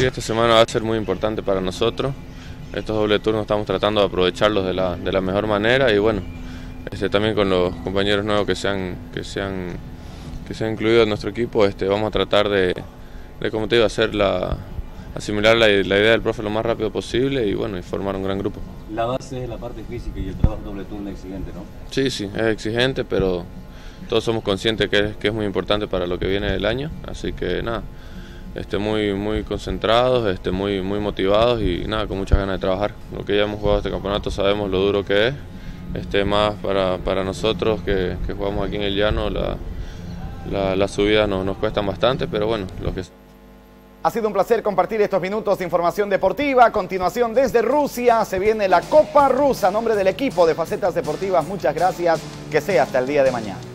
Sí, esta semana va a ser muy importante para nosotros. Estos doble turnos estamos tratando de aprovecharlos de la, de la mejor manera y bueno, este, también con los compañeros nuevos que se han, que se han, que se han incluido en nuestro equipo, este, vamos a tratar de, de como te digo, hacer la, asimilar la, la, idea del profe lo más rápido posible y bueno, y formar un gran grupo. La base es la parte física y el trabajo doble turno es exigente, ¿no? Sí, sí, es exigente, pero todos somos conscientes que es, que es muy importante para lo que viene del año, así que nada, este, muy, muy concentrados, este, muy, muy motivados y nada, con muchas ganas de trabajar. Lo que ya hemos jugado este campeonato sabemos lo duro que es, este, más para, para nosotros que, que, jugamos aquí en el llano, la, la, la subida nos, nos cuestan bastante, pero bueno, lo que ha sido un placer compartir estos minutos de información deportiva. A continuación, desde Rusia se viene la Copa Rusa. A nombre del equipo de Facetas Deportivas, muchas gracias. Que sea hasta el día de mañana.